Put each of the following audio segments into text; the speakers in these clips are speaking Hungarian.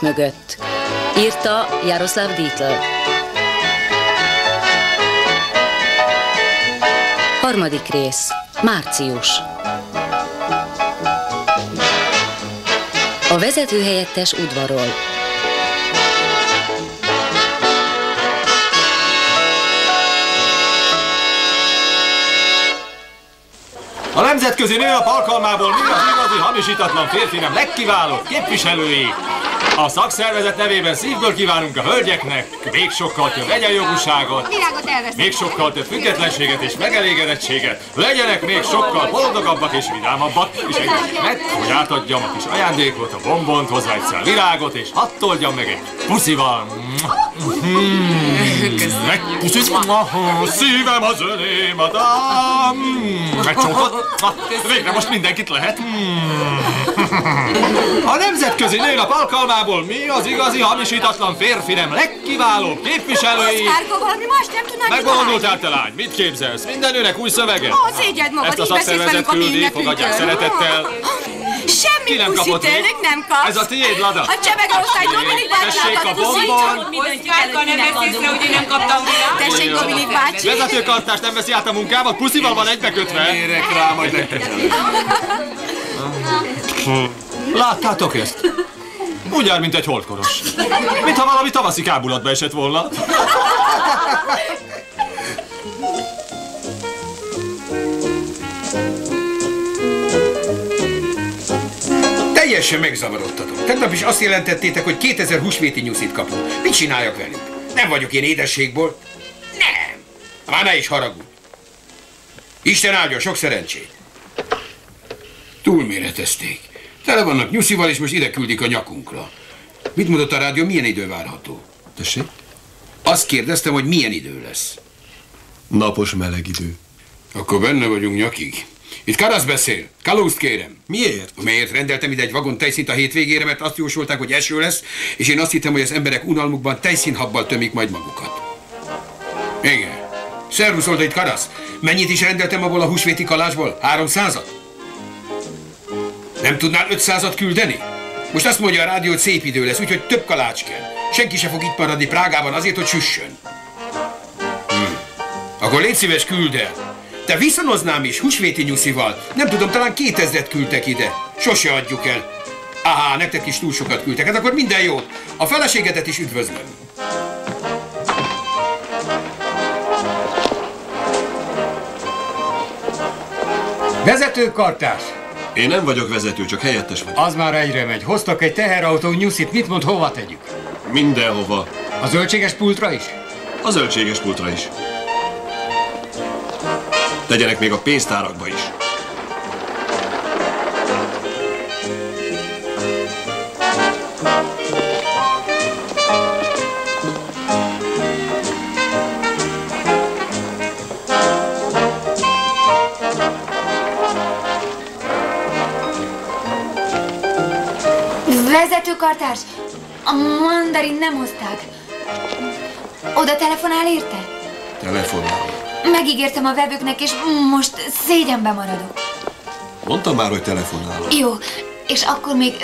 Mögött. Írta Jaroszláv Dietl. Harmadik rész. Március. A vezetőhelyettes udvarról. A Nemzetközi Nőnap alkalmából mi az igazi hamisítatlan férfi nem legkiválóbb képviselői. A szakszervezet nevében szívből kívánunk a hölgyeknek még sokkal több egyenjogúságot, még sokkal több függetlenséget és megelégedettséget, legyenek még sokkal boldogabbak és vidámabbak, és engedjék meg, hogy átadjam a kis ajándékot, a bombont, hozzá egyszer virágot, és hadd toldjam meg egy puszival. Megpuszítom a szívem az öném, adám. Megcsókot. Végre most mindenkit lehet. A Nemzetközi Nőnap alkalmából mi az igazi hamisítatlan férfi nem legkiválóbb képviselői? Oszkárka, valami más nem tudnám te lány, mit képzelsz? Minden nőnek új szövege? Ó, szégyed magad, Ezt a szakszervezet küldi, fogadják szeretettel. Semmi nem kapott tényleg nem kapsz. Ez a tiéd, Lada. A cseveg osztály Dominik bácsi Tessék a bombon. Oszkárka nem vesz észre, hogy én nem kaptam virágot. Tessék, Dominik bácsi. Vezetőkartást nem veszi át a munkámat, puszival van egybekötve. Érek rá, majd legközelebb. Láttátok ezt? Úgy jár, mint egy holdkoros. Mintha valami tavaszi kábulatba esett volna. Teljesen megzavarodtatok. Tegnap is azt jelentettétek, hogy 2000 húsvéti nyuszit kapunk. Mit csináljak velük? Nem vagyok én édességból. Nem. Már ne is haragudj. Isten áldjon, sok szerencsét. Túlméretezték. Tele vannak nyuszival, és most ide küldik a nyakunkra. Mit mondott a rádió, milyen idő várható? Tessék? Azt kérdeztem, hogy milyen idő lesz. Napos meleg idő. Akkor benne vagyunk nyakig. Itt Karasz beszél. Kalózt kérem. Miért? Melyért rendeltem ide egy vagon tejszint a hétvégére, mert azt jósolták, hogy eső lesz, és én azt hittem, hogy az emberek unalmukban tejszínhabbal tömik majd magukat. Igen. Szervusz, itt Karasz. Mennyit is rendeltem abból a húsvéti kalásból? Háromszázat? Nem tudnál ötszázat küldeni? Most azt mondja a rádió, hogy szép idő lesz, úgyhogy több kalács kell. Senki se fog itt maradni Prágában azért, hogy süssön. Hm. Akkor légy szíves, küld el. Te viszonoznám is, húsvéti nyuszival. Nem tudom, talán kétezret küldtek ide. Sose adjuk el. Aha, nektek is túl sokat küldtek. Hát akkor minden jót. A feleségedet is üdvözlöm. Vezetőkartás! Én nem vagyok vezető, csak helyettes vagyok. Az már egyre megy. Hoztak egy teherautó nyuszit, mit mond, hova tegyük? Mindenhova. A zöldséges pultra is? A zöldséges pultra is. Tegyenek még a pénztárakba is. Vezetőkartárs, a mandarin nem hozták. Oda telefonál érte? Telefonál. Megígértem a vevőknek, és most szégyenbe maradok. Mondtam már, hogy telefonál. Jó, és akkor még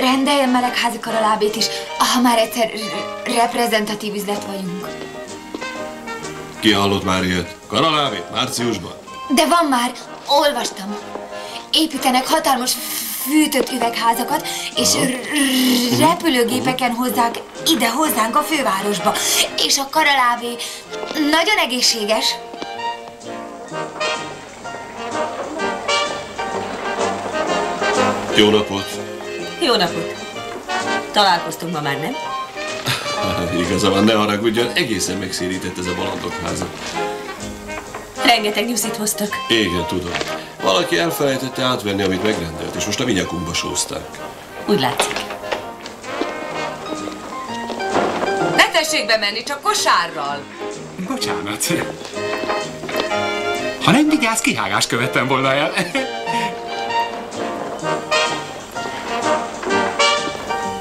rendeljen melegházi karalábét is, ha már egyszer reprezentatív üzlet vagyunk. Ki hallott már ilyet? Karalávét? Márciusban? De van már, olvastam. Építenek hatalmas fűtött üvegházakat, és repülőgépeken hozzák ide hozzánk a fővárosba. És a karalávé nagyon egészséges. Jó napot. Jó napot. Találkoztunk ma már, nem? Igaza van, ne haragudjon, egészen megszérített ez a balandok háza. Rengeteg nyuszit hoztak. Igen, tudom. Valaki elfelejtette átvenni, amit megrendelt, és most a minyakunkba sózták. Úgy látszik. Ne tessék bemenni, csak kosárral. Bocsánat. Ha nem vigyázz, kihágást követtem volna el.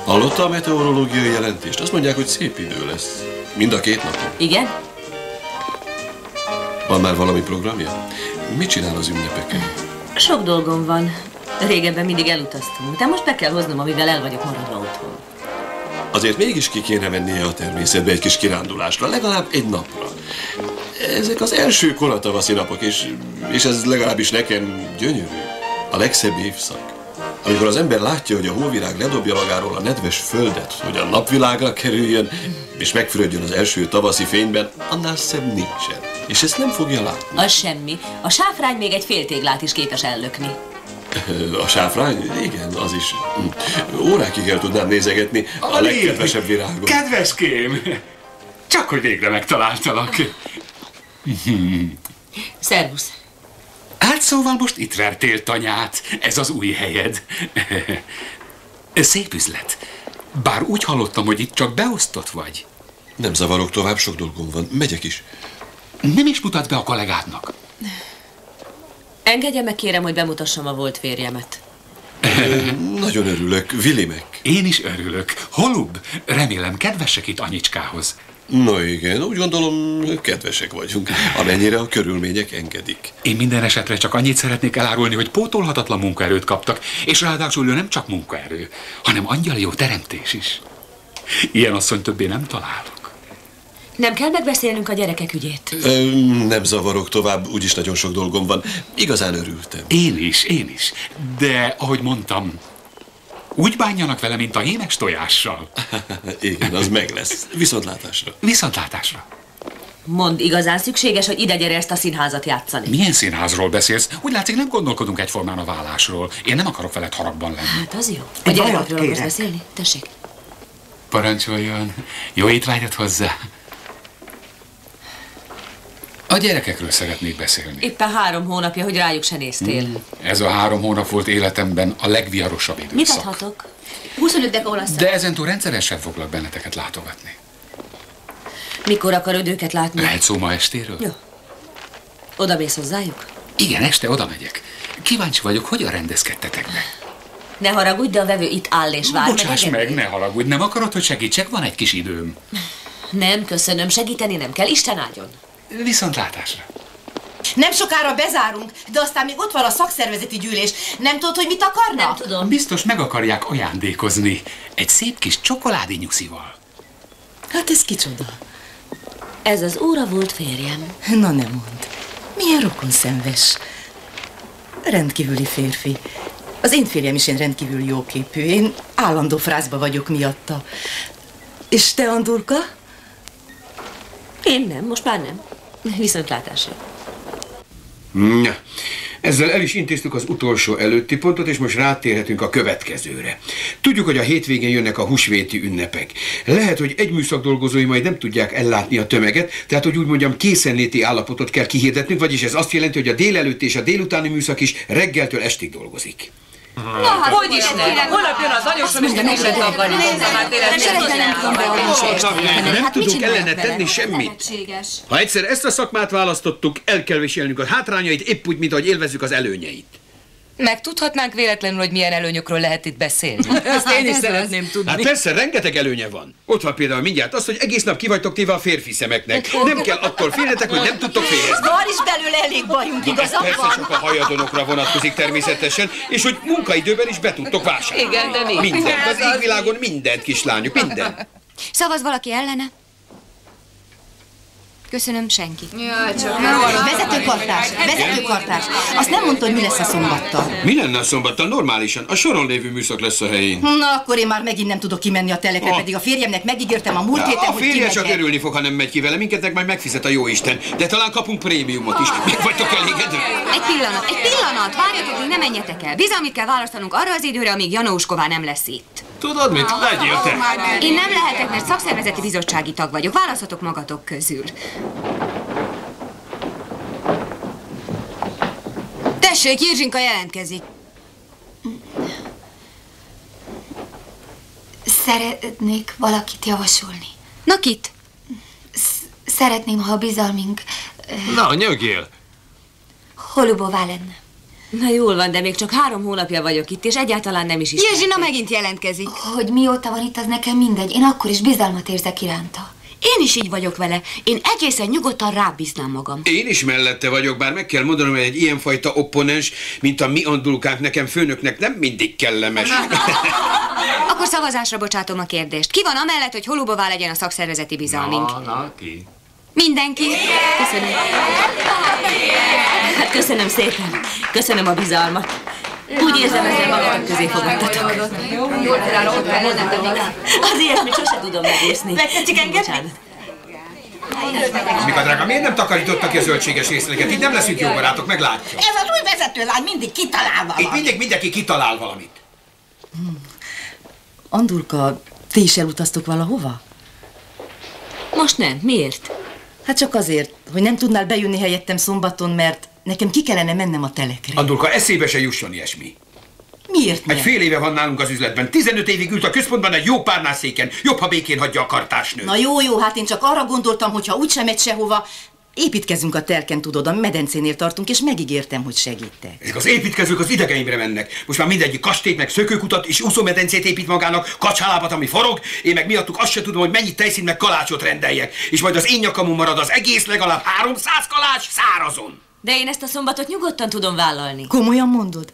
Hallotta a meteorológiai jelentést? Azt mondják, hogy szép idő lesz. Mind a két napon. Igen? Van már valami programja? Mit csinál az ünnepeken? Sok dolgom van. Régebben mindig elutaztunk, de most be kell hoznom, amivel el vagyok maradva otthon. Azért mégis ki kéne mennie a természetbe egy kis kirándulásra, legalább egy napra. Ezek az első koratavaszi napok, és, és ez legalábbis nekem gyönyörű. A legszebb évszak. Amikor az ember látja, hogy a hóvirág ledobja magáról a nedves földet, hogy a napvilágra kerüljön, és megfürödjön az első tavaszi fényben, annál szebb nincsen. És ezt nem fogja látni. Az semmi. A sáfrány még egy fél téglát is képes ellökni. A sáfrány? Igen, az is. Órákig el tudnám nézegetni a legkedvesebb virágot. Kedveském! Csak hogy végre megtaláltalak. Szervusz. Szóval most itt vertél tanyát. Ez az új helyed. Szép üzlet. Bár úgy hallottam, hogy itt csak beosztott vagy. Nem zavarok tovább, sok dolgom van. Megyek is. Nem is mutat be a kollégádnak. Engedje meg kérem, hogy bemutassam a volt férjemet. Nagyon örülök. Vilimek. Én is örülök. Holub, remélem kedvesek itt Anyicskához. No igen, úgy gondolom, kedvesek vagyunk, amennyire a körülmények engedik. Én minden esetre csak annyit szeretnék elárulni, hogy pótolhatatlan munkaerőt kaptak, és ráadásul ő nem csak munkaerő, hanem angyali jó teremtés is. Ilyen asszony többé nem találok. Nem kell megbeszélnünk a gyerekek ügyét. Ö, nem zavarok tovább, úgyis nagyon sok dolgom van. Igazán örültem. Én is, én is. De, ahogy mondtam, úgy bánjanak vele, mint a émes tojással. Igen, az meg lesz. Viszontlátásra. Viszontlátásra. Mond, igazán szükséges, hogy ide gyere ezt a színházat játszani? Milyen színházról beszélsz? Úgy látszik, nem gondolkodunk egyformán a vállásról. Én nem akarok veled haragban lenni. Hát az jó. A Egy kérek. beszélni? Tessék. Parancsoljon. Jó étvágyat hozzá. A gyerekekről szeretnék beszélni. Éppen három hónapja, hogy rájuk se néztél. Ez a három hónap volt életemben a legviharosabb Mit időszak. adhatok? 25 deka olasz. De ezentúl rendszeresen foglak benneteket látogatni. Mikor akarod őket látni? Lehet szó ma estéről? Jó. Oda mész hozzájuk? Igen, este oda megyek. Kíváncsi vagyok, hogyan rendezkedtetek be. Ne haragudj, de a vevő itt áll és vár. Bocsáss meg, engedni? ne haragudj, nem akarod, hogy segítsek? Van egy kis időm. Nem, köszönöm, segíteni nem kell. Isten áldjon. Viszontlátásra. Nem sokára bezárunk, de aztán még ott van a szakszervezeti gyűlés. Nem tudod, hogy mit akarna? Nem tudom. Biztos meg akarják ajándékozni. Egy szép kis csokoládi nyuszival. Hát ez kicsoda. Ez az óra volt férjem. Na nem mond. Milyen rokon szenves. Rendkívüli férfi. Az én férjem is én rendkívül jóképű. Én állandó frázba vagyok miatta. És te, Andulka? Én nem, most már nem. Viszontlátásra. Na, ezzel el is intéztük az utolsó előtti pontot, és most rátérhetünk a következőre. Tudjuk, hogy a hétvégén jönnek a húsvéti ünnepek. Lehet, hogy egy műszak dolgozói majd nem tudják ellátni a tömeget, tehát, hogy úgy mondjam, készenléti állapotot kell kihirdetnünk, vagyis ez azt jelenti, hogy a délelőtt és a délutáni műszak is reggeltől estig dolgozik. Hogy is ne? Holnap jön az anyósom, és nem beolvasni. Nem Hát mit tudunk csináljak ellene tenni semmit. Ha egyszer ezt a szakmát választottuk, el kell viselnünk a hátrányait, épp úgy, mint ahogy élvezzük az előnyeit. Megtudhatnánk véletlenül, hogy milyen előnyökről lehet itt beszélni. Ezt én is szeretném tudni. Hát persze, rengeteg előnye van. Ott van például mindjárt az, hogy egész nap ki vagytok téve a férfi szemeknek. Nem kell attól félnetek, hogy nem tudtok férezni. Van is belőle elég bajunk, igazad Persze van. csak a hajadonokra vonatkozik természetesen, és hogy munkaidőben is be tudtok vásárolni. Igen, de mi? Mindent, az égvilágon mindent, kislányok, mindent. Szavaz valaki ellene? Köszönöm, senki. Vezetőkartás, vezetőkartás. Azt nem mondta, hogy mi lesz a szombattal. Mi lenne a szombattal? Normálisan. A soron lévő műszak lesz a helyén. Na, akkor én már megint nem tudok kimenni a telekre, pedig a férjemnek megígértem a múlt héten, A hogy férje csak örülni fog, ha nem megy ki vele. Minket majd megfizet a jóisten. De talán kapunk prémiumot is. Meg vagytok elégedve? Egy pillanat, egy pillanat, várjatok, még nem menjetek el. Bizalmit kell választanunk arra az időre, amíg Janósková nem lesz itt. Tudod mit? Legyél te! Én nem lehetek, mert szakszervezeti bizottsági tag vagyok. Választhatok magatok közül. Tessék, Jirzsinka jelentkezik. Szeretnék valakit javasolni. Na kit? Szeretném, ha a bizalmink Na, nyögél. holubová lenne. Na jól van, de még csak három hónapja vagyok itt, és egyáltalán nem is is. Jirzsina megint jelentkezik. Hogy mióta van itt, az nekem mindegy. Én akkor is bizalmat érzek iránta. Én is így vagyok vele. Én egészen nyugodtan rábíznám magam. Én is mellette vagyok, bár meg kell mondanom, hogy egy ilyenfajta opponens, mint a mi andulkánk nekem főnöknek nem mindig kellemes. Akkor szavazásra bocsátom a kérdést. Ki van amellett, hogy holubová legyen a szakszervezeti bizalmink? Na, na, ki? Mindenki? Köszönöm. Hát köszönöm szépen. Köszönöm a bizalmat. Úgy érzem, ezzel magatok közé fogadtatok. Azért még sose tudom megúszni. Megtetszik engem? Mika drága, miért nem takarítottak ki a zöldséges részleteket? Itt nem leszünk jó barátok, meglátja. Ez az új vezetőlány mindig kitalál valamit. Itt mindig mindenki kitalál valamit. Andulka, ti is elutaztok valahova? Most nem. Miért? Hát csak azért, hogy nem tudnál bejönni helyettem szombaton, mert nekem ki kellene mennem a telekre. Andulka, eszébe se jusson ilyesmi. Miért Egy nem? fél éve van nálunk az üzletben. 15 évig ült a központban egy jó párnászéken. Jobb, ha békén hagyja a kartásnőt. Na jó, jó, hát én csak arra gondoltam, hogy ha úgysem megy sehova, építkezünk a telken, tudod, a medencénél tartunk, és megígértem, hogy segítek. Ezek az építkezők az idegeimre mennek. Most már mindegyik kastélyt, meg szökőkutat és úszómedencét épít magának, kacsálábat, ami forog, én meg miattuk azt se tudom, hogy mennyi tejszín meg kalácsot rendeljek. És majd az én nyakamon marad az egész legalább 300 kalács szárazon. De én ezt a szombatot nyugodtan tudom vállalni. Komolyan mondod?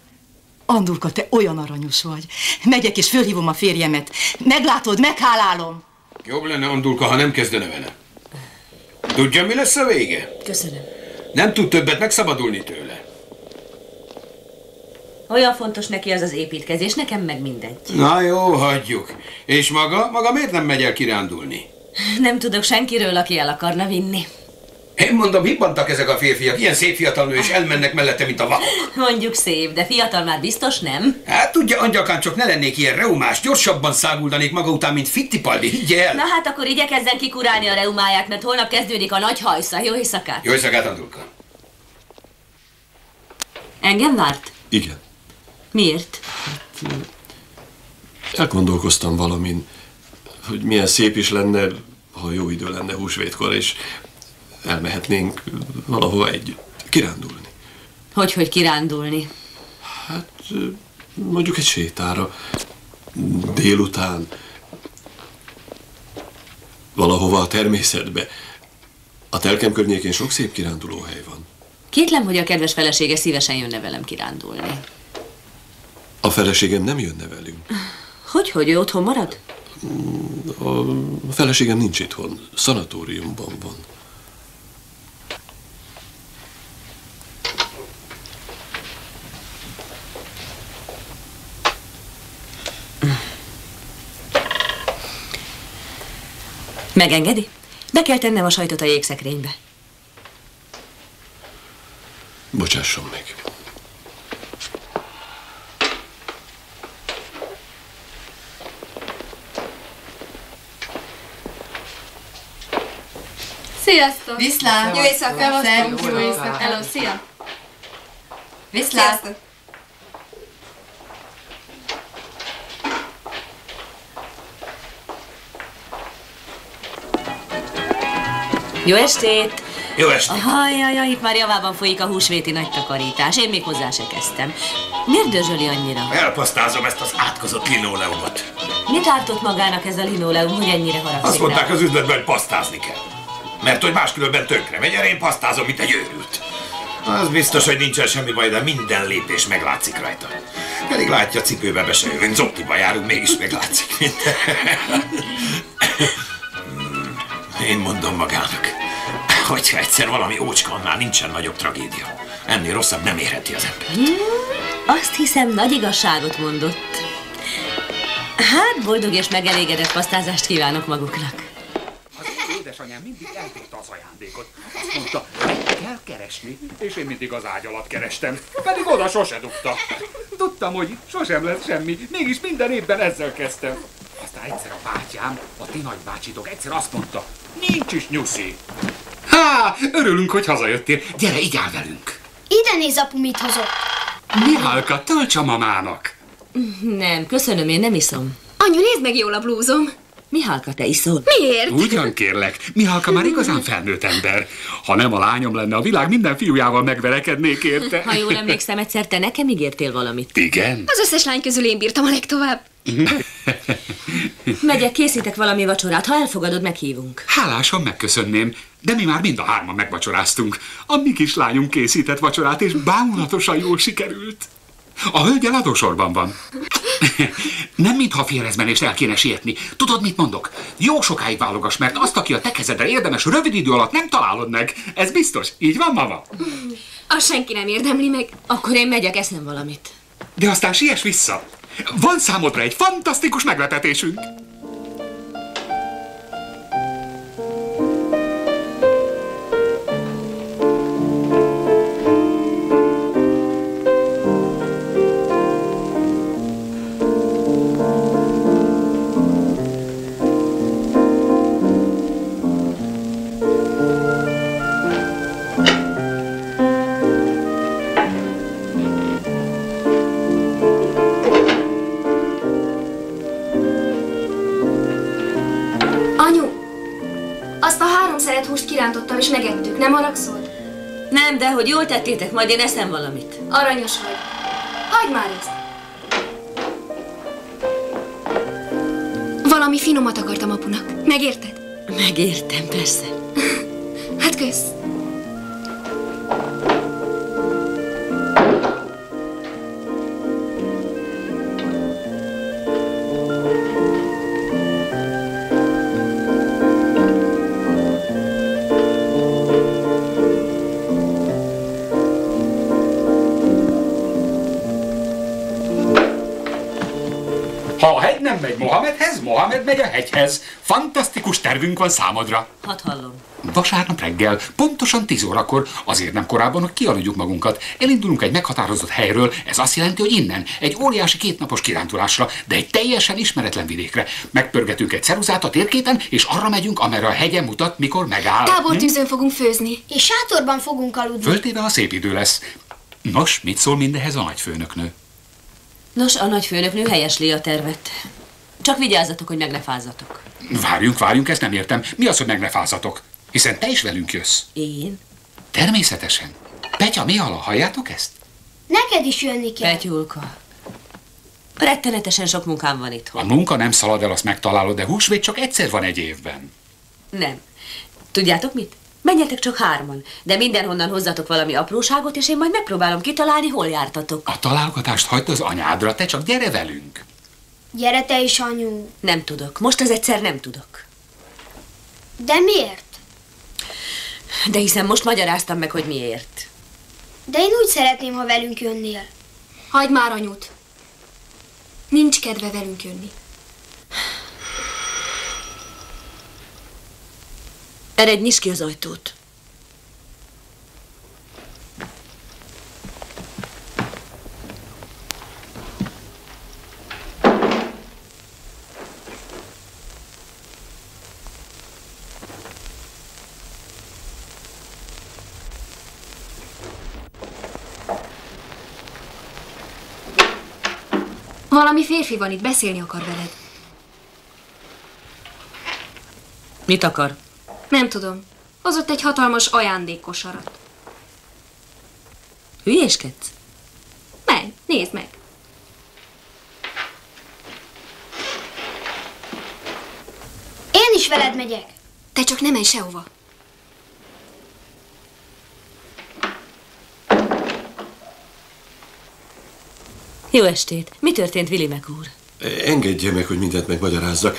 Andulka, te olyan aranyos vagy. Megyek és fölhívom a férjemet. Meglátod, meghálálom. Jobb lenne Andulka, ha nem kezdene vele. Tudja, mi lesz a vége? Köszönöm. Nem tud többet megszabadulni tőle. Olyan fontos neki az az építkezés, nekem meg mindegy. Na jó, hagyjuk. És maga? Maga miért nem megy el kirándulni? Nem tudok senkiről, aki el akarna vinni. Én mondom, hibbantak ezek a férfiak, ilyen szép fiatal nő, és elmennek mellette, mint a vakok. Mondjuk szép, de fiatal már biztos nem. Hát tudja, angyalkán csak ne lennék ilyen reumás, gyorsabban száguldanék maga után, mint Fittipaldi, higgye el! Na hát akkor igyekezzen kikurálni a reumáját, mert holnap kezdődik a nagy hajsza. Jó éjszakát! Jó éjszakát, Andulka! Engem várt? Igen. Miért? Elgondolkoztam valamin, hogy milyen szép is lenne, ha jó idő lenne húsvétkor, és elmehetnénk valahova együtt, kirándulni. Hogy, hogy kirándulni? Hát mondjuk egy sétára, délután, valahova a természetbe. A telkem környékén sok szép kirándulóhely van. Kétlem, hogy a kedves felesége szívesen jönne velem kirándulni. A feleségem nem jönne velünk. Hogy, hogy ő otthon marad? A feleségem nincs itthon, szanatóriumban van. Megengedi? Be kell tennem a sajtot a jégszekrénybe. Bocsásson meg. Sziasztok! Viszlát! Jó éjszakát! Jó éjszakát! Hello, szia! Viszlát! Jó estét! Jó estét! Ajajaj, itt már javában folyik a húsvéti nagy takarítás. Én még hozzá se kezdtem. Miért dörzsöli annyira? Elpasztázom ezt az átkozott linoleumot. Mit ártott magának ez a linoleum, hogy ennyire haragszik Azt mondták rá? az üzletben, hogy pasztázni kell. Mert hogy máskülönben tönkre megy, erre én pasztázom, mint egy őrült. Az biztos, hogy nincsen semmi baj, de minden lépés meglátszik rajta. Pedig látja, cipőbe be se jövünk, zoktiba járunk, mégis meglátszik minden. Hmm, Én mondom magának, hogyha egyszer valami ócska annál nincsen nagyobb tragédia. Ennél rosszabb nem érheti az ember. Hmm, azt hiszem, nagy igazságot mondott. Hát, boldog és megelégedett pasztázást kívánok maguknak. Az én édesanyám mindig eltette az ajándékot. Azt mondta, meg kell keresni, és én mindig az ágy alatt kerestem. Pedig oda sose dugta. Tudtam, hogy sosem lesz semmi, mégis minden évben ezzel kezdtem. Aztán egyszer a bátyám, a ti nagybácsitok egyszer azt mondta, nincs is nyuszi. Há, örülünk, hogy hazajöttél. Gyere, így áll velünk. Ide néz, apu, mit hozott. Mihálka, tölts a mamának! Nem, köszönöm, én nem iszom. Anyu, nézd meg jól a blúzom. Mihálka, te iszol? Miért? Ugyan kérlek, Mihálka már igazán felnőtt ember. Ha nem a lányom lenne, a világ minden fiújával megverekednék érte. Ha jól emlékszem, egyszer te nekem ígértél valamit. Igen? Az összes lány közül én bírtam a legtovább. Megyek, készítek valami vacsorát. Ha elfogadod, meghívunk. Hálásan megköszönném, de mi már mind a hárman megvacsoráztunk. A mi kislányunk készített vacsorát, és bámulatosan jól sikerült. A hölgy eladósorban van. Nem mintha félrezmenést el kéne sietni. Tudod, mit mondok? Jó sokáig válogass, mert azt, aki a te kezedre érdemes, rövid idő alatt nem találod meg. Ez biztos. Így van, mama? Azt senki nem érdemli meg. Akkor én megyek, eszem valamit. De aztán siess vissza. Van számodra egy fantasztikus meglepetésünk. És megettük, nem haragszol? Nem, de hogy jól tettétek, majd én eszem valamit. Aranyos vagy. Hagyd már ezt. Valami finomat akartam apunak. Megérted? Megértem, persze. Hát kösz. Ha a hegy nem megy Mohamedhez, Mohamed megy a hegyhez. Fantasztikus tervünk van számodra. Hadd hallom. Vasárnap reggel, pontosan 10 órakor, azért nem korábban, hogy kialudjuk magunkat. Elindulunk egy meghatározott helyről, ez azt jelenti, hogy innen, egy óriási kétnapos kirándulásra, de egy teljesen ismeretlen vidékre. Megpörgetünk egy ceruzát a térképen, és arra megyünk, amerre a hegyen mutat, mikor megáll. Tábortűzön fogunk főzni. És sátorban fogunk aludni. Föltéve a szép idő lesz. Nos, mit szól mindehez a nagyfőnöknő? Nos, a nagyfőnöknő helyesli a tervet. Csak vigyázzatok, hogy meg ne fázzatok. Várjunk, várjunk, ezt nem értem. Mi az, hogy meg ne fázatok? Hiszen te is velünk jössz. Én? Természetesen. Petya, mi hala, halljátok ezt? Neked is jönni kell. Petyulka. Rettenetesen sok munkám van itthon. A munka nem szalad el, azt megtalálod, de húsvét csak egyszer van egy évben. Nem. Tudjátok mit? Menjetek csak hárman, de mindenhonnan hozzatok valami apróságot, és én majd megpróbálom kitalálni, hol jártatok. A találgatást hagyd az anyádra, te csak gyere velünk. Gyere te is, anyu. Nem tudok. Most az egyszer nem tudok. De miért? De hiszen most magyaráztam meg, hogy miért. De én úgy szeretném, ha velünk jönnél. Hagyd már anyut. Nincs kedve velünk jönni. Eredj, nyisd ki az ajtót. Valami férfi van itt, beszélni akar veled. Mit akar? Nem tudom. Hozott egy hatalmas ajándékkosarat. Hülyéskedsz? Meg, nézd meg. Én is veled megyek. Te csak nem menj sehova. Jó estét. Mi történt, Vilimek úr? Engedje meg, hogy mindent megmagyarázzak.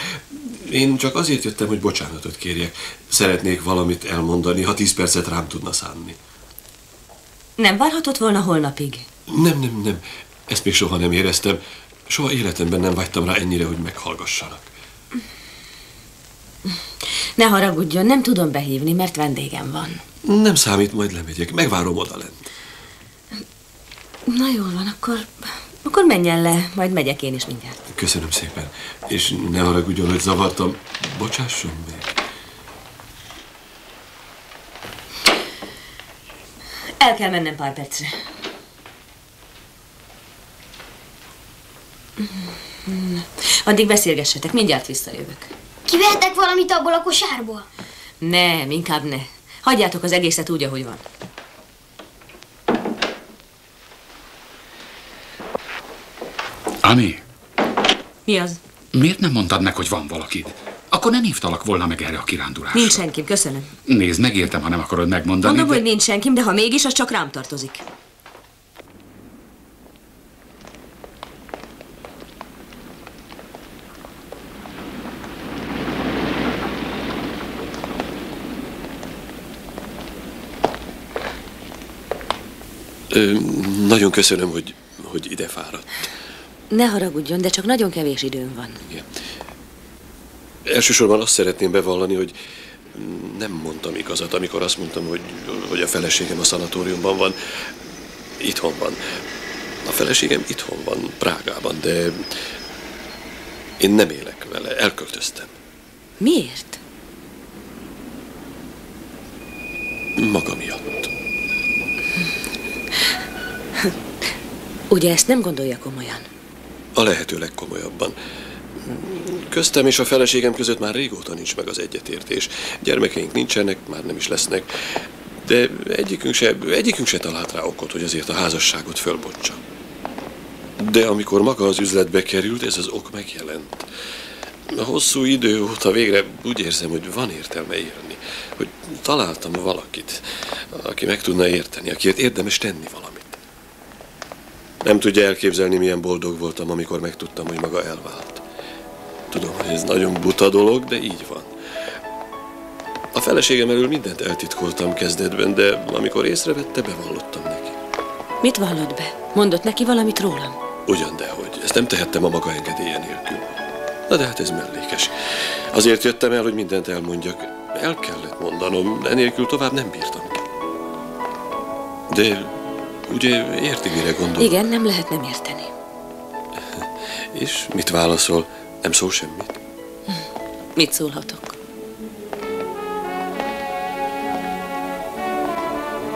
Én csak azért jöttem, hogy bocsánatot kérjek. Szeretnék valamit elmondani, ha tíz percet rám tudna szánni. Nem várhatott volna holnapig? Nem, nem, nem. Ezt még soha nem éreztem. Soha életemben nem vágytam rá ennyire, hogy meghallgassanak. Ne haragudjon, nem tudom behívni, mert vendégem van. Nem számít, majd lemegyek. Megvárom oda lent. Na jól van, akkor, akkor menjen le, majd megyek én is mindjárt. Köszönöm szépen. És ne haragudjon, hogy zavartam. Bocsásson meg. El kell mennem pár percre. Addig beszélgessetek, mindjárt visszajövök. Kivehetek valamit abból a kosárból? Nem, inkább ne. Hagyjátok az egészet úgy, ahogy van. Ami, Mi az? miért nem mondtad meg, hogy van valakid? Akkor nem hívtalak volna meg erre a kirándulásra. Nincs senkim, köszönöm. Nézd, megértem, ha nem akarod megmondani. Mondom, de... hogy nincs senkim, de ha mégis, az csak rám tartozik. Ö, nagyon köszönöm, hogy, hogy ide fáradt. Ne haragudjon, de csak nagyon kevés időm van. Elsősorban azt szeretném bevallani, hogy nem mondtam igazat, amikor azt mondtam, hogy, hogy a feleségem a szanatóriumban van. Itthon van. A feleségem itthon van, Prágában, de én nem élek vele, elköltöztem. Miért? Maga miatt. Ugye ezt nem gondolja komolyan? A lehető legkomolyabban. Köztem és a feleségem között már régóta nincs meg az egyetértés. Gyermekeink nincsenek, már nem is lesznek. De egyikünk se, egyikünk se talált rá okot, hogy azért a házasságot fölbontsa. De amikor maga az üzletbe került, ez az ok megjelent. A hosszú idő óta végre úgy érzem, hogy van értelme élni. Hogy találtam valakit, aki meg tudna érteni, akiért érdemes tenni valamit. Nem tudja elképzelni, milyen boldog voltam, amikor megtudtam, hogy maga elvált. Tudom, hogy ez nagyon buta dolog, de így van. A feleségem elől mindent eltitkoltam kezdetben, de amikor észrevette, bevallottam neki. Mit vallott be? Mondott neki valamit rólam? Ugyan dehogy, ezt nem tehettem a maga engedélye nélkül. Na de hát ez mellékes. Azért jöttem el, hogy mindent elmondjak. El kellett mondanom, enélkül tovább nem bírtam ki. De ugye érti, mire gondolok? Igen, nem lehet nem érteni. És mit válaszol? Nem szól semmit? Mit szólhatok?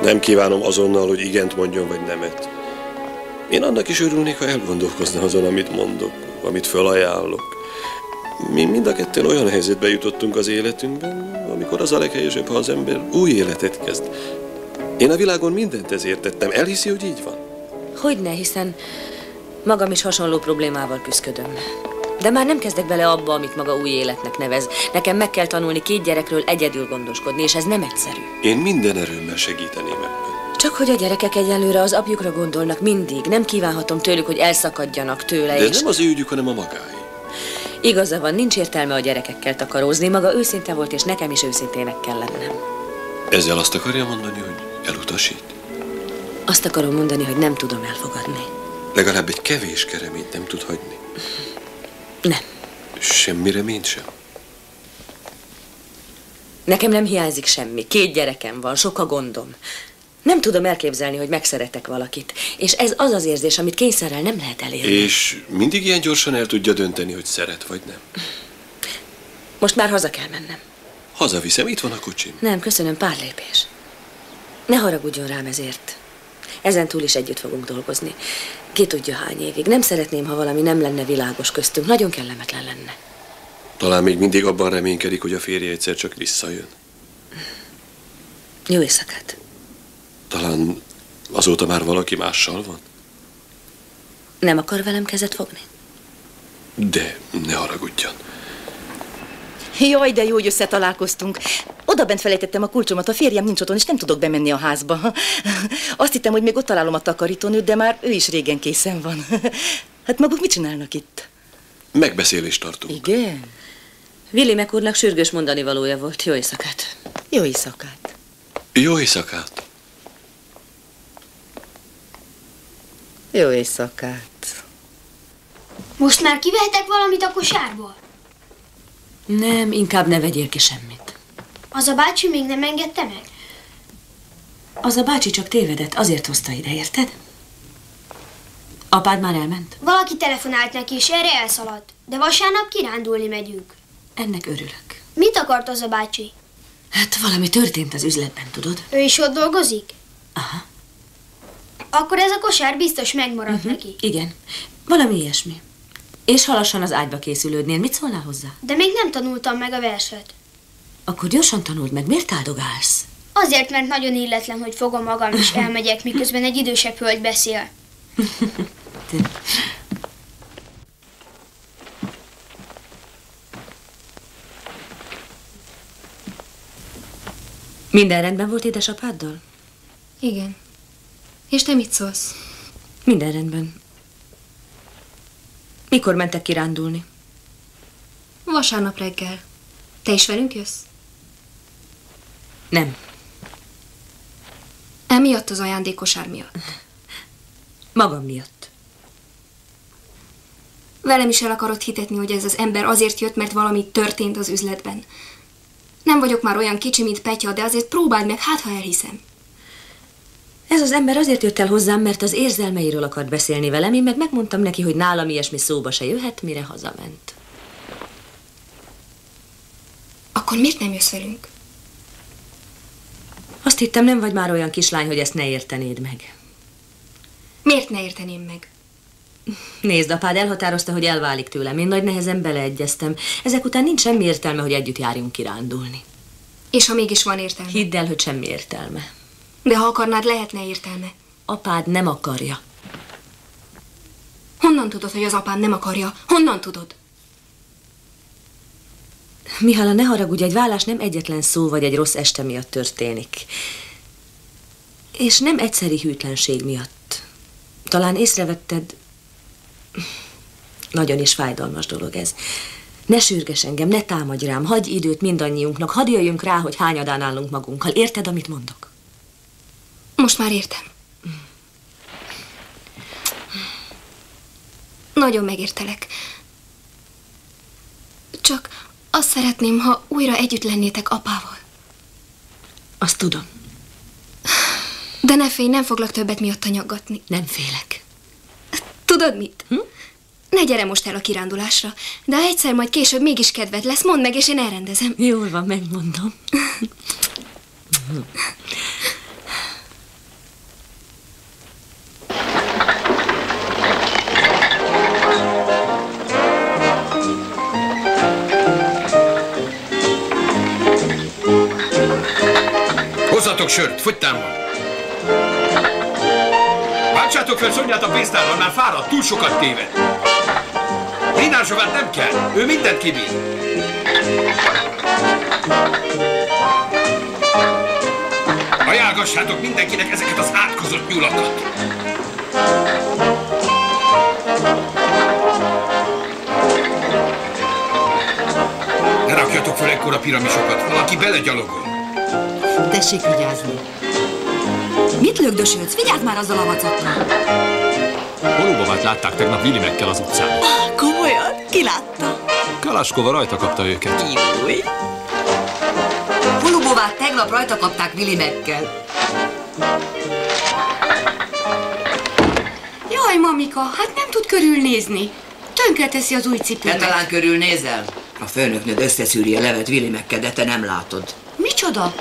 Nem kívánom azonnal, hogy igent mondjon, vagy nemet. Én annak is örülnék, ha elgondolkozna azon, amit mondok, amit felajánlok. Mi mind a ketten olyan helyzetbe jutottunk az életünkben, amikor az a leghelyesebb, ha az ember új életet kezd. Én a világon mindent ezért tettem. Elhiszi, hogy így van? Hogyne, hiszen magam is hasonló problémával küzdködöm. De már nem kezdek bele abba, amit maga új életnek nevez. Nekem meg kell tanulni két gyerekről egyedül gondoskodni, és ez nem egyszerű. Én minden erőmmel segíteném ebben. Csak hogy a gyerekek egyelőre az apjukra gondolnak mindig. Nem kívánhatom tőlük, hogy elszakadjanak tőle, De és... nem az ő ügyük, hanem a magáé. Igaza van, nincs értelme a gyerekekkel takarózni. Maga őszinte volt, és nekem is őszintének kell lennem. Ezzel azt akarja mondani, hogy elutasít? Azt akarom mondani, hogy nem tudom elfogadni. Legalább egy kevés kereményt nem tud hagyni. Nem. Semmi reményt sem. Nekem nem hiányzik semmi. Két gyerekem van, sok a gondom. Nem tudom elképzelni, hogy megszeretek valakit. És ez az az érzés, amit kényszerrel nem lehet elérni. És mindig ilyen gyorsan el tudja dönteni, hogy szeret vagy nem. Most már haza kell mennem. Hazaviszem, itt van a kocsim. Nem, köszönöm, pár lépés. Ne haragudjon rám ezért. Ezen túl is együtt fogunk dolgozni. Ki tudja hány évig. Nem szeretném, ha valami nem lenne világos köztünk. Nagyon kellemetlen lenne. Talán még mindig abban reménykedik, hogy a férje egyszer csak visszajön. Jó éjszakát. Talán azóta már valaki mással van? Nem akar velem kezet fogni? De ne haragudjon. Jaj, de jó, hogy összetalálkoztunk. Oda bent felejtettem a kulcsomat, a férjem nincs otthon, és nem tudok bemenni a házba. Azt hittem, hogy még ott találom a takarítónőt, de már ő is régen készen van. Hát maguk mit csinálnak itt? Megbeszélést tartunk. Igen? Willi úrnak sürgős mondani valója volt. Jó éjszakát. Jó éjszakát. Jó éjszakát. Jó éjszakát. Most már kivehetek valamit a kosárból? Nem, inkább ne vegyél ki semmit. Az a bácsi még nem engedte meg? Az a bácsi csak tévedett, azért hozta ide, érted? Apád már elment? Valaki telefonált neki, és erre elszaladt. De vasárnap kirándulni megyünk. Ennek örülök. Mit akart az a bácsi? Hát valami történt az üzletben, tudod? Ő is ott dolgozik? Aha. Akkor ez a kosár biztos megmaradt uh-huh. neki. Igen, valami ilyesmi. És halassan az ágyba készülődnél. Mit szólnál hozzá? De még nem tanultam meg a verset. Akkor gyorsan tanuld meg. Miért áldogálsz? Azért, mert nagyon illetlen, hogy fogom magam és elmegyek, miközben egy idősebb hölgy beszél. Minden rendben volt édesapáddal? Igen. És te mit szólsz? Minden rendben. Mikor mentek kirándulni? Vasárnap reggel. Te is velünk jössz? Nem. Emiatt az ajándékosár miatt. Magam miatt. Velem is el akarod hitetni, hogy ez az ember azért jött, mert valami történt az üzletben. Nem vagyok már olyan kicsi, mint Petya, de azért próbáld meg, hát ha elhiszem. Ez az ember azért jött el hozzám, mert az érzelmeiről akart beszélni velem, én meg megmondtam neki, hogy nálam ilyesmi szóba se jöhet, mire hazament. Akkor miért nem jössz velünk? Azt hittem, nem vagy már olyan kislány, hogy ezt ne értenéd meg. Miért ne érteném meg? Nézd, apád elhatározta, hogy elválik tőlem. Én nagy nehezen beleegyeztem. Ezek után nincs semmi értelme, hogy együtt járjunk kirándulni. És ha mégis van értelme? Hidd el, hogy semmi értelme. De ha akarnád, lehetne értelme. Apád nem akarja. Honnan tudod, hogy az apám nem akarja? Honnan tudod? Mihála, ne haragudj, egy vállás nem egyetlen szó vagy egy rossz este miatt történik. És nem egyszeri hűtlenség miatt. Talán észrevetted, nagyon is fájdalmas dolog ez. Ne sürges engem, ne támadj rám, hagyj időt mindannyiunknak, hadd jöjjünk rá, hogy hányadán állunk magunkkal. Érted, amit mondok? Most már értem. Nagyon megértelek. Csak azt szeretném, ha újra együtt lennétek apával. Azt tudom. De ne félj, nem foglak többet miatt nyaggatni. Nem félek. Tudod mit? Hm? Ne gyere most el a kirándulásra, de ha egyszer majd később mégis kedved lesz, mondd meg, és én elrendezem. Jól van, megmondom. Hozzatok sört, fogytán van. Váltsátok fel Szonyát a pénztárral, már fáradt, túl sokat téved. Rinásovát nem kell, ő mindent kibír. Ajánlgassátok mindenkinek ezeket az átkozott nyulakat. Ne rakjatok fel ekkora piramisokat, valaki belegyalogol. Tessék vigyázni. Mit lögdösölsz? Vigyázz már azzal a vacakkal. Holubovát látták tegnap Vilimekkel az utcán. Ah, komolyan? Ki látta? Kalaskova rajta kapta őket. Júj. Holubovát tegnap rajta kapták Vilimekkel. Jaj, mamika, hát nem tud körülnézni. Tönkreteszi az új Te cipőmet. talán körülnézel? A főnöknőd összeszűri a levet Vilimekkel, de te nem látod. Micsoda?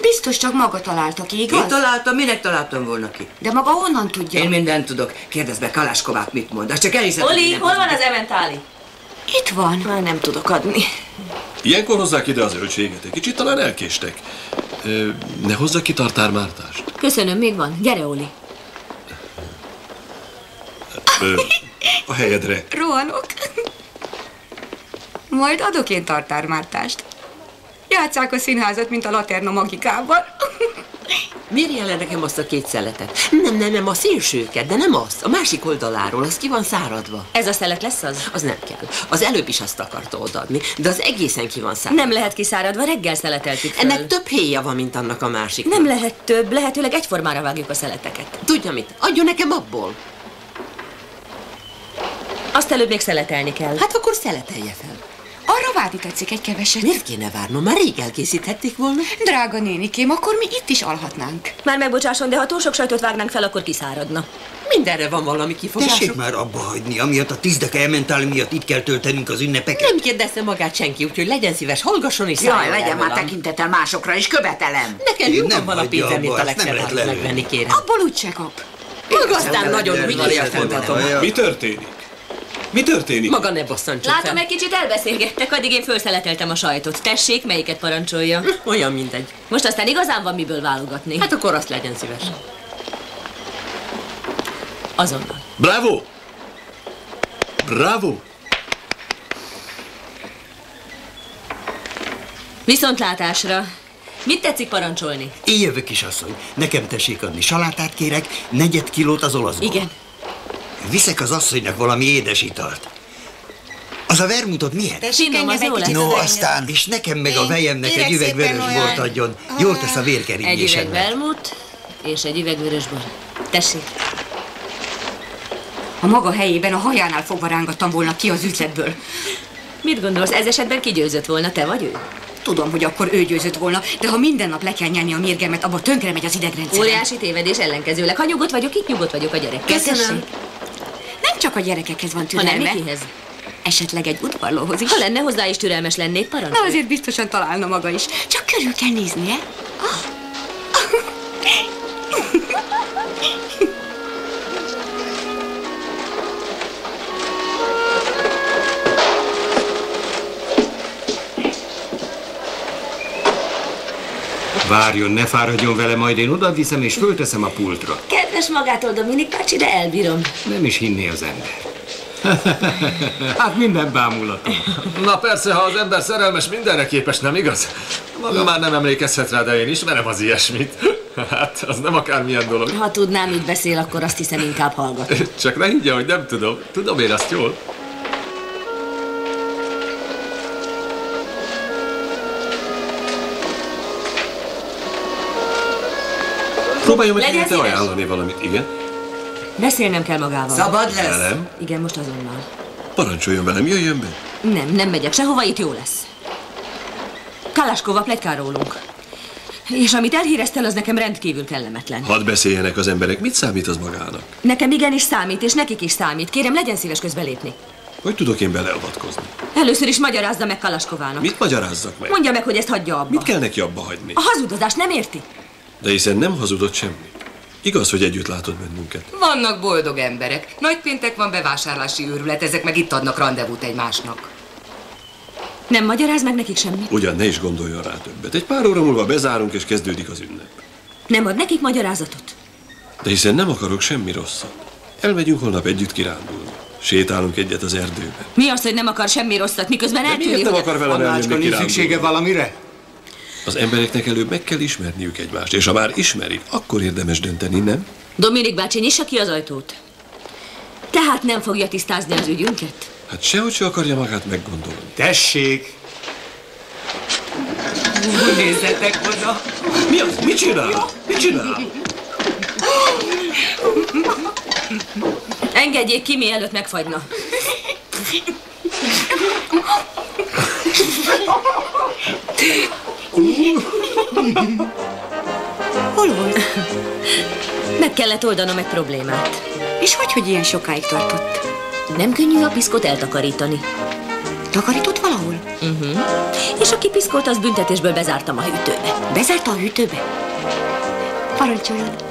Biztos csak maga találta ki, igaz? Én találtam, minek találtam volna ki? De maga honnan tudja? Én mindent tudok. Kérdezd meg Kaláskovát, mit mond. Azt csak elhiszem, Oli, hol van az ementáli? Itt van. Már nem tudok adni. Ilyenkor hozzák ide a zöldséget. Egy kicsit talán elkéstek. Ö, Ne hozzak ki tartármártást? Köszönöm, még van. Gyere, Oli. Ö, A helyedre. Rohanok. Majd adok én tartármártást. Játsszák a színházat, mint a Laterna magikában. Mérje le nekem azt a két szeletet. Nem, nem, nem, a szélsőket, de nem azt. A másik oldaláról, az ki van száradva. Ez a szelet lesz az? Az nem kell. Az előbb is azt akarta odaadni, de az egészen ki van száradva. Nem lehet kiszáradva, reggel szeleteltük föl. Ennek több héja van, mint annak a másik. Nem lehet több, lehetőleg egyformára vágjuk a szeleteket. Tudja mit? Adjon nekem abból. Azt előbb még szeletelni kell. Hát akkor szeletelje fel. Arra várni tetszik egy keveset. Miért kéne várnom? Már rég elkészíthették volna. Drága nénikém, akkor mi itt is alhatnánk. Már megbocsásson, de ha túl sok sajtot vágnánk fel, akkor kiszáradna. Mindenre van valami kifogásuk. Tessék már abba hagyni, amiatt a tizdek elmentál miatt itt kell töltenünk az ünnepeket. Nem kérdezte magát senki, úgyhogy legyen szíves, hallgasson és Jaj, legyen már velem. tekintettel másokra is, követelem. Nekem jobban nem van a pénzem, mint a legszebb lehet árat lelőni. megvenni, kérem. Abból úgy se kap. Maga aztán nagyon mondhatom. Mi történik? Mi történik? Maga ne bosszantson Látom, fel. egy kicsit elbeszélgettek, addig én felszeleteltem a sajtot. Tessék, melyiket parancsolja? Olyan mindegy. Most aztán igazán van miből válogatni. Hát akkor azt legyen szíves. Azonnal. Bravo! Bravo! Viszontlátásra. Mit tetszik parancsolni? Én jövök, kisasszony. Nekem tessék adni. Salátát kérek, negyed kilót az olaszból. Igen. Viszek az asszonynak valami édes italt. Az a vermutot milyen? Finom, az jó lesz. No, aztán, és nekem meg a vejemnek egy üveg vörös bort adjon. Jól tesz a Egy üveg vérkeringésemnek. vermut és egy üveg vörösbor. Tessék. A maga helyében a hajánál fogva rángattam volna ki az üzletből. Mit gondolsz, ez esetben ki győzött volna, te vagy ő? Tudom, hogy akkor ő győzött volna, de ha minden nap le kell nyelni a mérgemet, abban tönkre megy az idegrendszer. Óriási tévedés ellenkezőleg. Ha nyugodt vagyok, itt nyugodt vagyok a gyerekkel. Köszönöm. Tessék. Nem csak a gyerekekhez van Hanem türelme. Mikihez? Esetleg egy udvarlóhoz is. Ha lenne hozzá is türelmes lennék, Na parancsolj. azért biztosan találna maga is. Csak körül kell néznie. Várjon, ne fáradjon vele, majd én oda viszem és fölteszem a pultra. Kedves magától, Dominik bácsi, de elbírom. Nem is hinné az ember. hát minden bámulatom. Na persze, ha az ember szerelmes, mindenre képes, nem igaz? Maga már nem emlékezhet rá, de én ismerem az ilyesmit. Hát, az nem akármilyen dolog. Ha tudnám, mit beszél, akkor azt hiszem inkább hallgat. Csak ne higgye, hogy nem tudom. Tudom én azt jól. Próbáljon meg érte szíves. ajánlani valamit, igen? Beszélnem kell magával. Szabad lesz? Velem? Igen, most azonnal. Parancsoljon velem, jöjjön be. Nem, nem megyek sehova, itt jó lesz. Kalaskova plegykál rólunk. És amit elhíreztel, az nekem rendkívül kellemetlen. Hadd beszéljenek az emberek, mit számít az magának? Nekem igenis számít, és nekik is számít. Kérem, legyen szíves közbelépni. Hogy tudok én beleavatkozni? Először is magyarázza meg Kalaskovának. Mit magyarázzak meg? Mondja meg, hogy ezt hagyja abba. Mit kell neki abba hagyni? A hazudozást nem érti? De hiszen nem hazudott semmi. Igaz, hogy együtt látott bennünket. Vannak boldog emberek. Nagypéntek van bevásárlási őrület, ezek meg itt adnak rendezvút egymásnak. Nem magyaráz meg nekik semmit? Ugyan ne is gondoljon rá többet. Egy pár óra múlva bezárunk és kezdődik az ünnep. Nem ad nekik magyarázatot? De hiszen nem akarok semmi rosszat. Elmegyünk holnap együtt kirándulni. Sétálunk egyet az erdőben. Mi az, hogy nem akar semmi rosszat, miközben De eltűri, miért nem akar velem eljönni Annácska, nincs kirándulni? szüksége valamire? Az embereknek előbb meg kell ismerniük egymást, és ha már ismerik, akkor érdemes dönteni, nem? Dominik bácsi, nyissa ki az ajtót. Tehát nem fogja tisztázni az ügyünket? Hát sehogy se akarja magát meggondolni. Tessék! Nézzetek oda! Mi az? Mit csinál? Mit csinál? Engedjék ki, mielőtt megfagyna. Hol volt? Meg kellett oldanom egy problémát. És hogy, hogy ilyen sokáig tartott? Nem könnyű a piszkot eltakarítani. Takarított valahol? Uh-huh. És aki piszkolt, az büntetésből bezártam a hűtőbe. Bezárta a hűtőbe? Parancsoljon.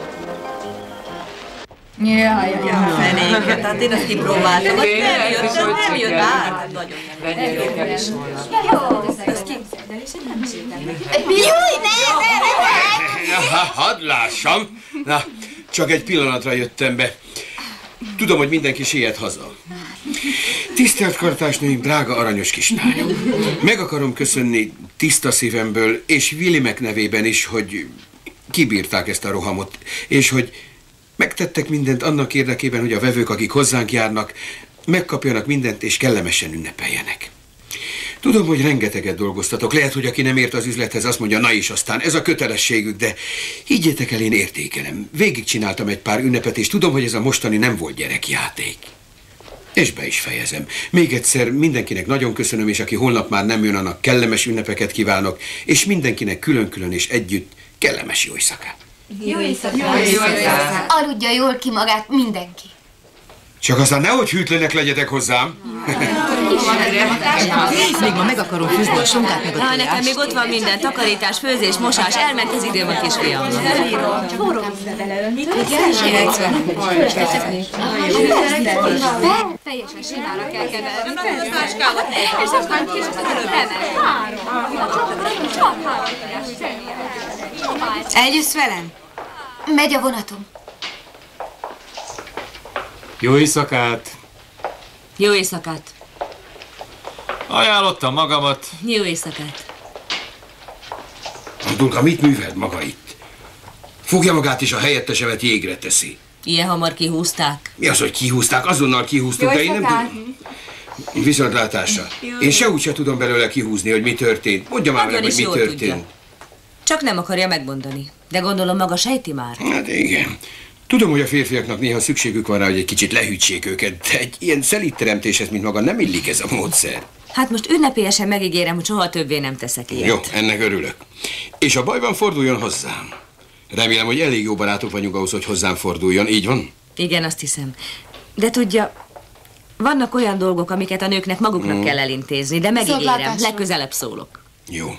Jaj, jaj, jaj. Fenéket, hát én azt kipróbáltam, hogy nem jött, és az hogy nem jött át. Nagyon nem Vegyél el is volna. Júj, ne, ne, ne, Ja, ha- hadd lássam. Na, csak egy pillanatra jöttem be. Tudom, hogy mindenki siet haza. Tisztelt kartásnőim, drága aranyos kislányok! Meg akarom köszönni tiszta szívemből, és Willimek nevében is, hogy kibírták ezt a rohamot, és hogy megtettek mindent annak érdekében, hogy a vevők, akik hozzánk járnak, megkapjanak mindent, és kellemesen ünnepeljenek. Tudom, hogy rengeteget dolgoztatok. Lehet, hogy aki nem ért az üzlethez, azt mondja, na is aztán, ez a kötelességük, de higgyétek el, én értékelem. Végigcsináltam egy pár ünnepet, és tudom, hogy ez a mostani nem volt gyerekjáték. És be is fejezem. Még egyszer mindenkinek nagyon köszönöm, és aki holnap már nem jön, annak kellemes ünnepeket kívánok, és mindenkinek külön-külön és együtt kellemes jó éjszakát. Jó éjszakát! Aludja jól ki magát mindenki. Csak aztán nehogy hűtlenek legyetek hozzám. Még ma meg akarom fűzni a sonkát, meg a Na, nekem még ott van minden, takarítás, főzés, mosás, elment az időm a kisfiam. Teljesen simára kell keverni. És aztán kicsit előbb Eljössz velem? Megy a vonatom. Jó éjszakát! Jó éjszakát! Ajánlottam magamat. Jó éjszakát! Andulka, mit műveld maga itt? Fogja magát és a helyettesemet jégre teszi. Ilyen hamar kihúzták. Mi az, hogy kihúzták? Azonnal kihúztuk, de én nem tudom. Viszontlátásra. Én se úgy se tudom belőle kihúzni, hogy mi történt. Mondja már meg, hogy is mi történt. tudja. Csak nem akarja megmondani. De gondolom maga sejti már. Hát igen. Tudom, hogy a férfiaknak néha szükségük van rá, hogy egy kicsit lehűtsék őket, de egy ilyen szelítteremtéshez, mint maga, nem illik ez a módszer. Hát most ünnepélyesen megígérem, hogy soha többé nem teszek ilyet. Jó, ennek örülök. És a bajban forduljon hozzám. Remélem, hogy elég jó barátok vagyunk ahhoz, hogy hozzám forduljon. Így van? Igen, azt hiszem. De tudja, vannak olyan dolgok, amiket a nőknek maguknak Mm. kell elintézni, de megígérem, legközelebb szólok. Jó.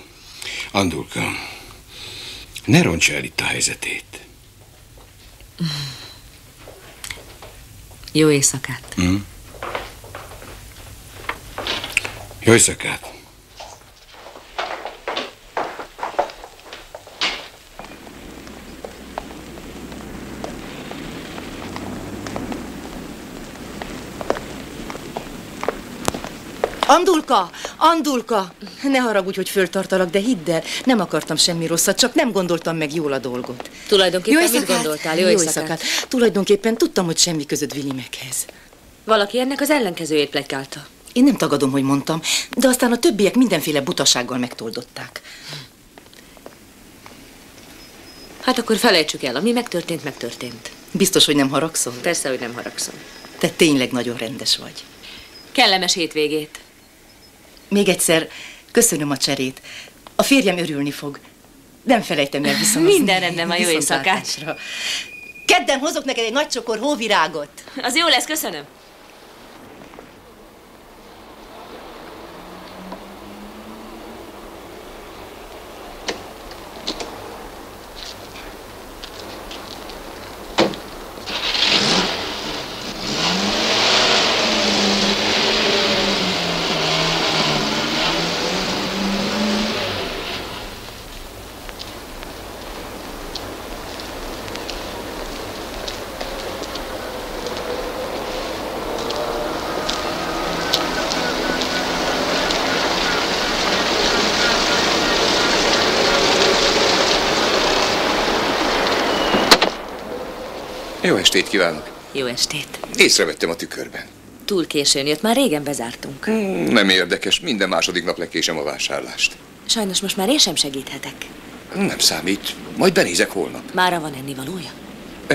Andulka, ne ronts el itt a helyzetét. Jó éjszakát. Hm? Jó éjszakát. Andulka! Andulka! Ne haragudj, hogy föltartalak, de hidd el, nem akartam semmi rosszat, csak nem gondoltam meg jól a dolgot. Tulajdonképpen mit gondoltál? Jó éjszakát. Tulajdonképpen tudtam, hogy semmi között Vili meghez. Valaki ennek az ellenkezőjét plegykálta. Én nem tagadom, hogy mondtam, de aztán a többiek mindenféle butasággal megtoldották. Hát akkor felejtsük el, ami megtörtént, megtörtént. Biztos, hogy nem haragszol? Persze, hogy nem haragszom. Te tényleg nagyon rendes vagy. Kellemes hétvégét. Még egyszer köszönöm a cserét. A férjem örülni fog. Nem felejtem el viszont. Minden rendben van, jó éjszakát. Kedden hozok neked egy nagy csokor hóvirágot. Az jó lesz, köszönöm. Estét kívánok! Jó estét. Észrevettem a tükörben. Túl későn jött, már régen bezártunk. Nem érdekes, minden második nap lekésem a vásárlást. Sajnos most már én sem segíthetek. Nem számít, majd benézek holnap. Mára van ennivalója?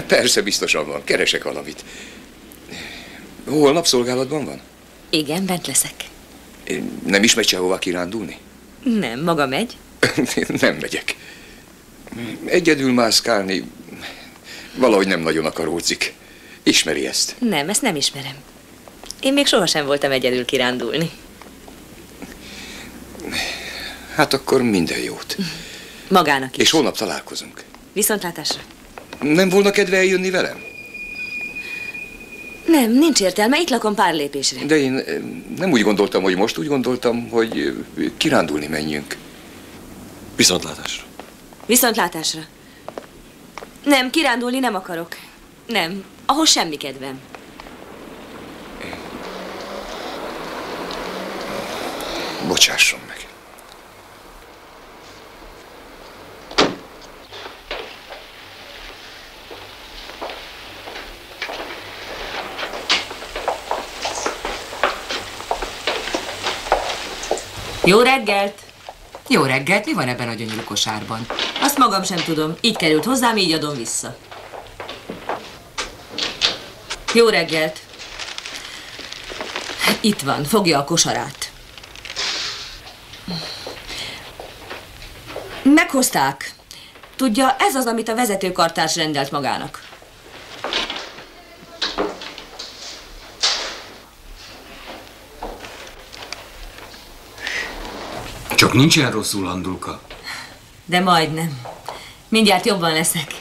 Persze, biztosan van, keresek valamit. Holnap szolgálatban van? Igen, bent leszek. Nem is megy sehova kirándulni? Nem, maga megy. nem megyek. Egyedül mászkálni valahogy nem nagyon akaródzik. Ismeri ezt. Nem, ezt nem ismerem. Én még sohasem voltam egyedül kirándulni. Hát akkor minden jót. Magának is. És holnap találkozunk. Viszontlátásra. Nem volna kedve eljönni velem? Nem, nincs értelme, itt lakom pár lépésre. De én eh, nem úgy gondoltam, hogy most, úgy gondoltam, hogy eh, kirándulni menjünk. Viszontlátásra. Viszontlátásra. Nem, kirándulni nem akarok. Nem, ahhoz semmi kedvem. Bocsásson meg. Jó reggelt! Jó reggelt, mi van ebben a gyönyörű kosárban? Azt magam sem tudom. Így került hozzám, így adom vissza. Jó reggelt! Itt van, fogja a kosarát. Meghozták. Tudja, ez az, amit a vezetőkartárs rendelt magának. Csak nincsen rosszul, Andulka. De majdnem. Mindjárt jobban leszek.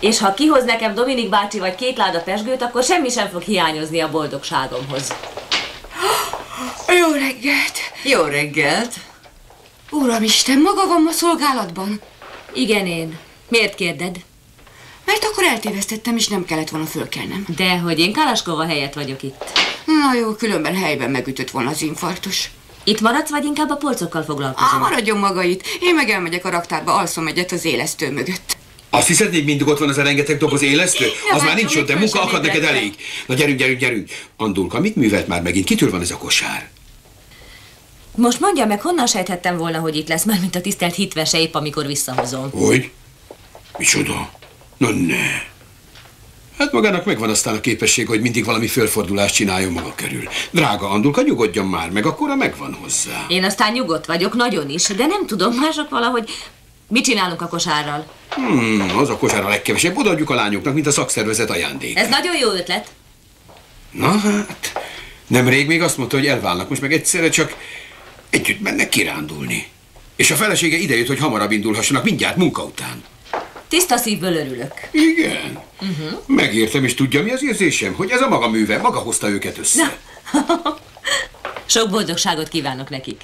És ha kihoz nekem Dominik bácsi vagy két láda pesgőt, akkor semmi sem fog hiányozni a boldogságomhoz. Jó reggelt! Jó reggelt! Uramisten, maga van ma szolgálatban? Igen, én. Miért kérded? Mert akkor eltévesztettem, és nem kellett volna fölkelnem. De hogy én Kalaskova helyett vagyok itt. Na jó, különben helyben megütött volna az infarktus. Itt maradsz, vagy inkább a polcokkal foglalkozom? Á, maradjon maga itt. Én meg elmegyek a raktárba, alszom egyet az élesztő mögött. Azt hiszed, még mindig ott van az a rengeteg doboz élesztő? Ja, Az hát, már nincs ha ott, de munka akad neked elég. Na gyerünk, gyerünk, gyerünk. Andulka, mit művelt már megint? Kitől van ez a kosár? Most mondja meg, honnan sejthettem volna, hogy itt lesz, már mint a tisztelt hitvese épp, amikor visszahozom. Hogy? Micsoda? Na ne. Hát magának megvan aztán a képesség, hogy mindig valami fölfordulást csináljon maga körül. Drága Andulka, nyugodjon már meg, akkora megvan hozzá. Én aztán nyugodt vagyok, nagyon is, de nem tudom, mások valahogy... Mit csinálunk a kosárral? Hmm, az a kosár a legkevesebb, odaadjuk a lányoknak, mint a szakszervezet ajándék. Ez nagyon jó ötlet. Na hát, nemrég még azt mondta, hogy elválnak, most meg egyszerre csak együtt mennek kirándulni. És a felesége idejött, hogy hamarabb indulhassanak, mindjárt munka után. Tiszta szívből örülök. Igen. Uh-huh. Megértem, és tudja, mi az érzésem? Hogy ez a maga műve, maga hozta őket össze. Sok boldogságot kívánok nekik.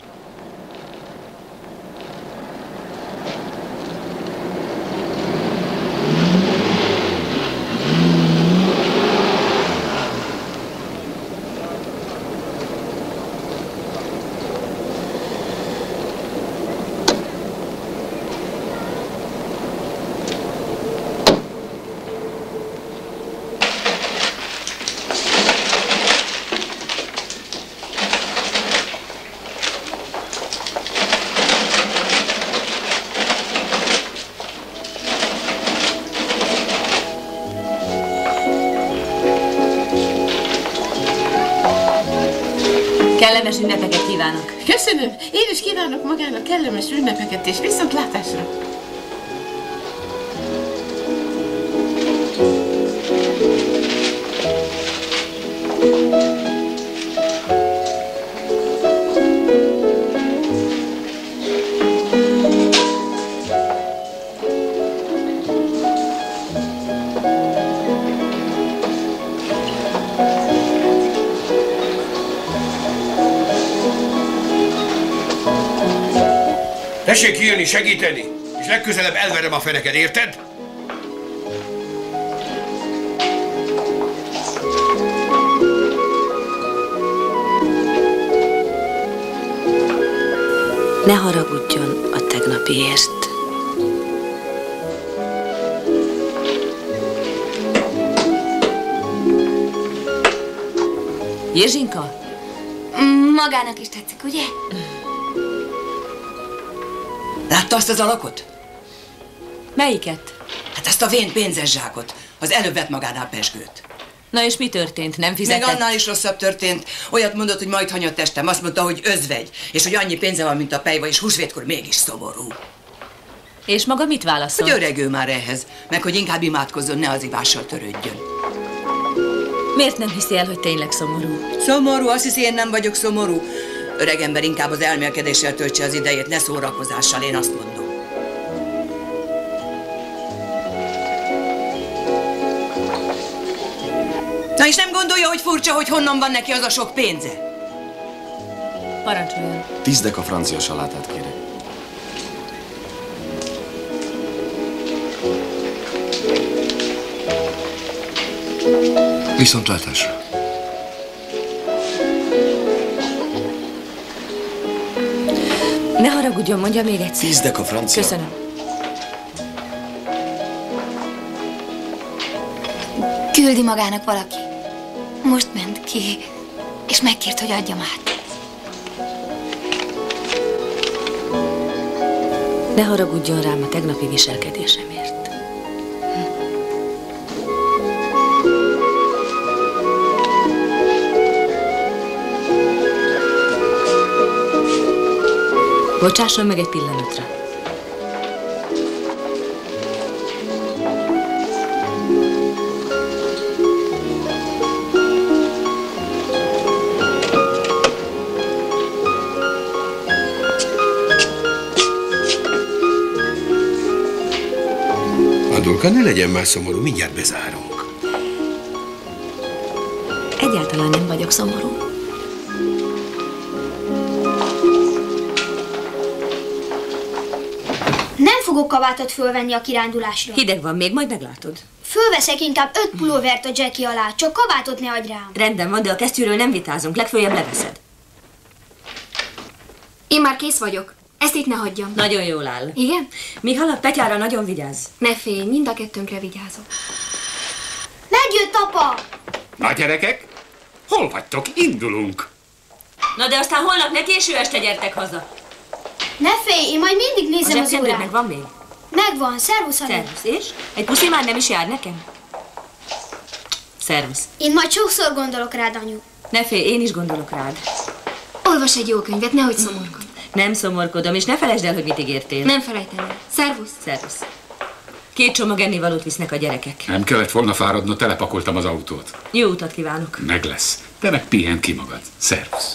Tessék kijönni, segíteni, és legközelebb elverem a feneket, érted? Ne haragudjon a tegnapiért. Jézsinka? Magának is tetszik, ugye? Látta azt az alakot? Melyiket? Hát azt a vén pénzes zsákot. Az előbb vett magánál pesgőt. Na és mi történt? Nem fizetett? Meg annál is rosszabb történt. Olyat mondott, hogy majd hanyat testem. Azt mondta, hogy özvegy. És hogy annyi pénze van, mint a pejva, és húsvétkor mégis szomorú. És maga mit válaszol? Hogy öreg ő már ehhez. Meg hogy inkább imádkozzon, ne az ivással törődjön. Miért nem hiszi el, hogy tényleg szomorú? Szomorú? Azt hiszi, én nem vagyok szomorú. Öreg ember inkább az elmélkedéssel töltse az idejét, ne szórakozással, én azt mondom. Na és nem gondolja, hogy furcsa, hogy honnan van neki az a sok pénze? Parancsoljon. Tíz deka francia salátát kérek. Viszontlátásra. Ne haragudjon, mondja még egyszer. Tíz deka francia. Köszönöm. Küldi magának valaki. Most ment ki, és megkért, hogy adjam át. Ne haragudjon rám a tegnapi viselkedésemért. Bocsásson meg egy pillanatra. Andulka, ne legyen már szomorú, mindjárt bezárunk. Egyáltalán nem vagyok szomorú. Fogok kabátot fölvenni a kirándulásra. Hideg van még, majd meglátod. Fölveszek inkább öt pulóvert a Jackie alá, csak kabátot ne adj rám. Rendben van, de a kesztyűről nem vitázunk, legfőjebb leveszed. Én már kész vagyok. Ezt itt ne hagyjam. Nagyon jól áll. Igen? Mi halad, Petyára nagyon vigyázz. Ne félj, mind a kettőnkre vigyázok. Megjött apa! Na gyerekek, hol vagytok? Indulunk. Na de aztán holnap ne késő este gyertek haza. Ne félj, én majd mindig nézem az zsebkendőd órát. meg van még? Megvan, szervusz, Anya. Szervusz, és? Egy puszi már nem is jár nekem? Szervusz. Én majd sokszor gondolok rád, anyu. Ne félj, én is gondolok rád. Olvas egy jó könyvet, nehogy szomorkodj. Nem szomorkodom, és ne felejtsd el, hogy mit ígértél. Nem felejtem el. Szervusz. Szervusz. Két csomag ennivalót visznek a gyerekek. Nem kellett volna fáradnod, telepakoltam az autót. Jó utat kívánok. Meg lesz. Te meg pihen ki magad. Szervusz.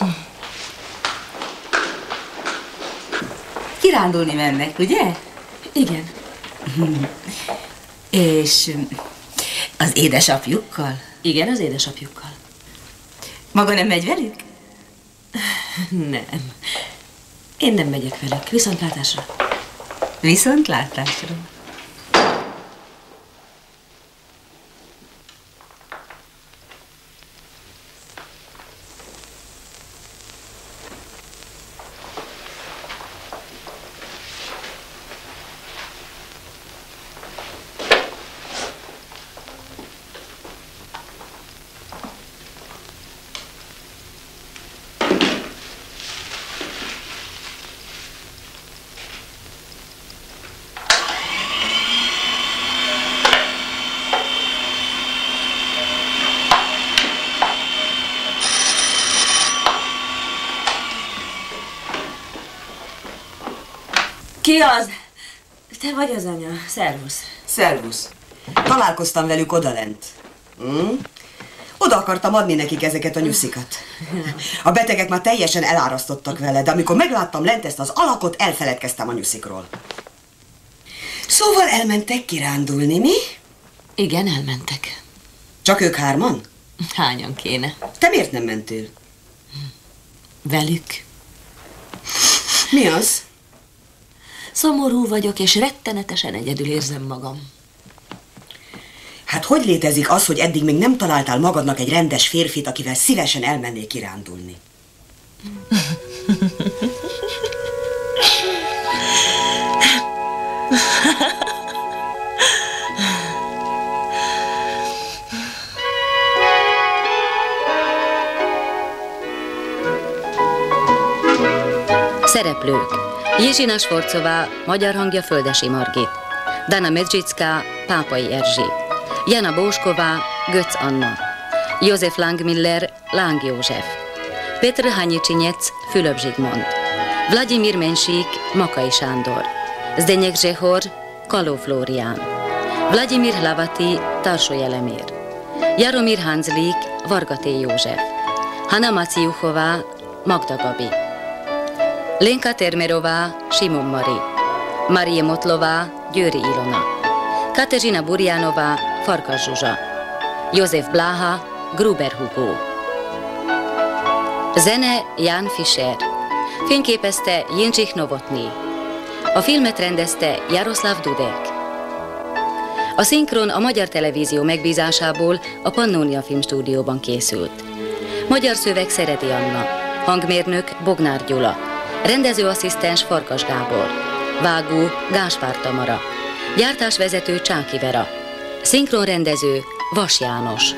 Kirándulni mennek, ugye? Igen. És az édesapjukkal? Igen, az édesapjukkal. Maga nem megy velük? Nem. Én nem megyek velük. Viszontlátásra. Viszontlátásra. Ki az? Te vagy az anya. Szervusz. Szervusz. Találkoztam velük odalent. Hm? Oda akartam adni nekik ezeket a nyuszikat. A betegek már teljesen elárasztottak vele, de amikor megláttam lent ezt az alakot, elfeledkeztem a nyuszikról. Szóval elmentek kirándulni, mi? Igen, elmentek. Csak ők hárman? Hányan kéne? Te miért nem mentél? Velük. Mi az? Szomorú vagyok, és rettenetesen egyedül érzem magam. Hát hogy létezik az, hogy eddig még nem találtál magadnak egy rendes férfit, akivel szívesen elmennél kirándulni? Szereplők Jezsina Sforcová, magyar hangja Földesi Margit, Dana Medzsická, Pápai Erzsi, Jana Bósková, Götz Anna, József Langmiller, Láng József, Petr Hanyicsinyec, Fülöp Zsigmond, Vladimir Mensík, Makai Sándor, Zdenyek Zsehor, Kaló Flórián, Vladimir Lavati, Tarsó Jelemér, Jaromir Hanzlik, Vargaté József, Hanna Maciuchová, Magda Gabi, Lenka Termerová, Simon Mari, Marie Motlová, Győri Ilona, Kateřina Burjánová, Farkas Zsuzsa, József Bláha, Gruber Hugo. Zene Jan Fischer. Fényképezte Jindřich Novotny. A filmet rendezte Jaroszláv Dudek. A szinkron a Magyar Televízió megbízásából a Pannonia Filmstúdióban készült. Magyar szöveg Szeredi Anna, hangmérnök Bognár Gyula, rendezőasszisztens Farkas Gábor, vágó Gáspár Tamara, gyártásvezető Csáki Vera, szinkronrendező Vas János.